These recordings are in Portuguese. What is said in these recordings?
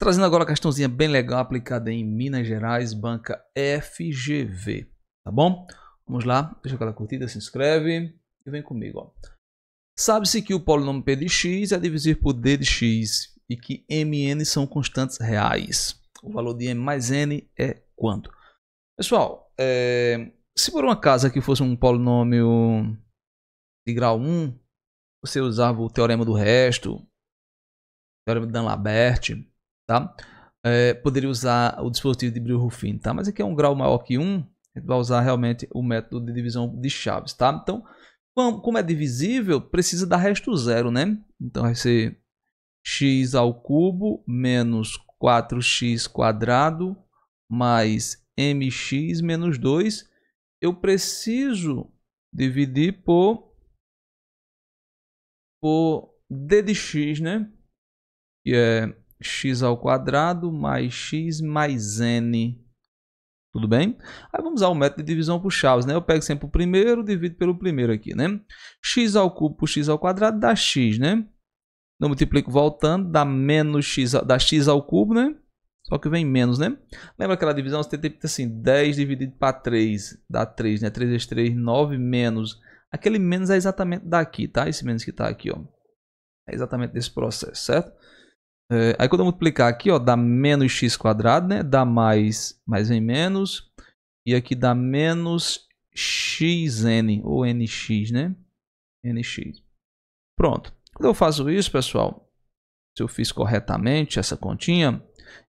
Trazendo agora a questãozinha bem legal aplicada em Minas Gerais, banca FGV, tá bom? Vamos lá, deixa aquela curtida, se inscreve e vem comigo. Sabe-se que o polinômio P de x é divisível por D de x e que Mn são constantes reais. O valor de M mais N é quanto? Pessoal, é... se por uma acaso aqui fosse um polinômio de grau 1, você usava o teorema do resto, teorema de Dan-Labert, tá? É, poderia usar o dispositivo de Brio-Ruffin, tá? Mas aqui é um grau maior que 1, a gente vai usar realmente o método de divisão de chaves, tá? Então, como é divisível, precisa dar resto zero, né? Então vai ser x ao cubo menos 4x quadrado mais mx menos 2. Eu preciso dividir por, por d de x, né? Que é x ao quadrado mais x mais n. Tudo bem? Aí vamos usar o método de divisão por chaves, né? Eu pego sempre o primeiro, divido pelo primeiro aqui, né? x ao cubo por x ao quadrado dá x, né? Multiplico voltando, dá menos x, dá x ao cubo, né? Só que vem menos, né? Lembra aquela divisão? Você tem ter assim, 10 dividido para 3, dá 3, né? 3 vezes 3, 9 menos. Aquele menos é exatamente daqui, tá? Esse menos que está aqui, ó. É exatamente desse processo, certo? É, aí quando eu multiplicar aqui, ó, dá menos x quadrado, né? Dá mais, mais vem menos. E aqui dá menos xn, ou nx, né? nx. Pronto. Quando eu faço isso, pessoal, se eu fiz corretamente essa continha,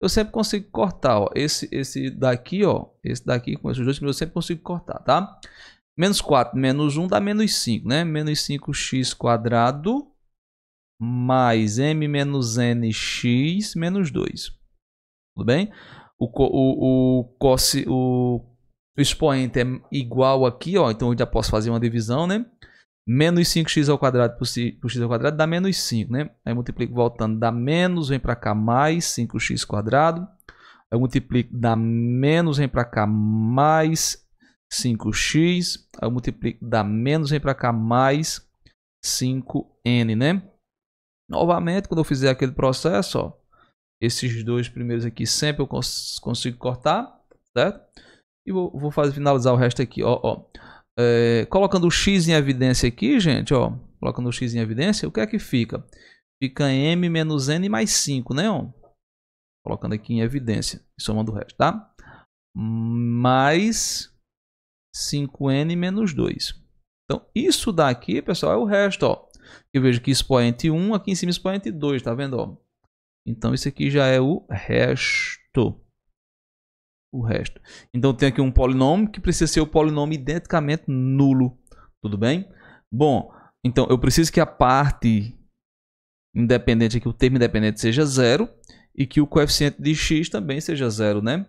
eu sempre consigo cortar, ó. Esse, esse daqui, ó. Esse daqui com esses dois eu sempre consigo cortar, tá? Menos 4 menos 1 dá menos 5, né? Menos 5x quadrado mais m menos nx menos 2. Tudo bem? O, o, o, o, o expoente é igual aqui, ó, então eu já posso fazer uma divisão, né? Menos 5x ao quadrado por, por x ao quadrado dá menos 5, né? Aí multiplico voltando, dá menos, vem para cá mais 5x quadrado. Aí multiplico, dá menos, vem para cá mais 5x. Aí multiplico, dá menos, vem para cá mais 5n, né? Novamente, quando eu fizer aquele processo, ó, esses dois primeiros aqui sempre eu cons consigo cortar, certo? E vou, vou fazer, finalizar o resto aqui, ó, ó. É, colocando o x em evidência aqui, gente, ó, colocando o x em evidência, o que é que fica? Fica m menos n mais 5, né, ó? Colocando aqui em evidência, somando o resto, tá? Mais 5n menos 2. Então, isso daqui, pessoal, é o resto, ó. Eu vejo que expoente 1, aqui em cima expoente 2, tá vendo? Ó? Então isso aqui já é o resto. O resto. Então tem aqui um polinômio que precisa ser o polinômio identicamente nulo. Tudo bem? Bom, então eu preciso que a parte independente aqui, o termo independente seja zero e que o coeficiente de x também seja zero, né?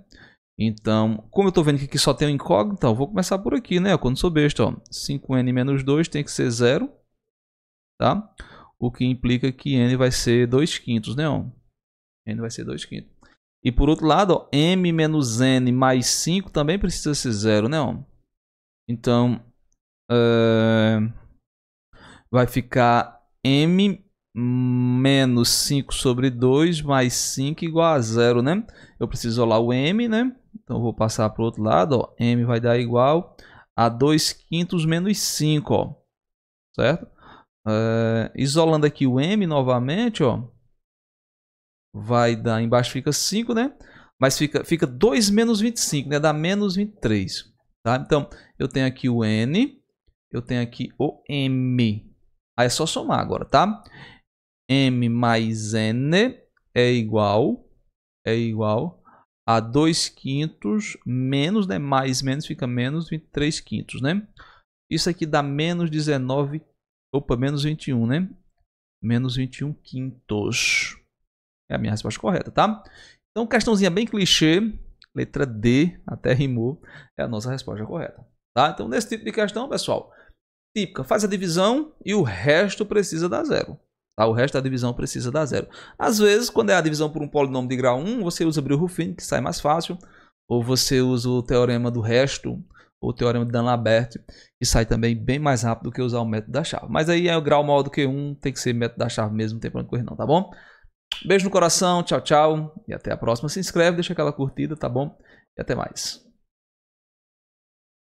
Então, como eu estou vendo que aqui só tem um incógnito, eu vou começar por aqui, né? Quando sou besta, ó. 5n menos 2 tem que ser zero tá? O que implica que n vai ser 2 quintos, né? Ó? n vai ser 2 quintos. E por outro lado, ó, m menos n mais 5 também precisa ser zero, né? Ó? Então, uh, vai ficar m menos 5 sobre 2 mais 5 igual a zero, né? Eu preciso isolar o m, né? Então, vou passar para o outro lado, ó. m vai dar igual a 2 quintos menos 5, ó. Certo? Uh, isolando aqui o M novamente, ó. Vai dar, embaixo fica 5, né? Mas fica, fica 2 menos 25, né? Dá menos 23, tá? Então, eu tenho aqui o N, eu tenho aqui o M. Aí é só somar agora, tá? M mais N é igual, é igual a 2 quintos menos, né? Mais menos fica menos 23 quintos, né? Isso aqui dá menos 19 Opa, menos 21, né? Menos 21 quintos. É a minha resposta correta, tá? Então, questãozinha bem clichê. Letra D, até rimou, é a nossa resposta correta. Tá? Então, nesse tipo de questão, pessoal, típica, faz a divisão e o resto precisa dar zero. Tá? O resto da divisão precisa dar zero. Às vezes, quando é a divisão por um polinômio de grau 1, você usa Brio-Ruffin, que sai mais fácil. Ou você usa o teorema do resto, o teorema de Dan-Labert, que sai também bem mais rápido do que usar o método da chave. Mas aí é o grau maior do que 1, tem que ser método da chave mesmo, não tem pra correr não, tá bom? Beijo no coração, tchau, tchau. E até a próxima. Se inscreve, deixa aquela curtida, tá bom? E até mais.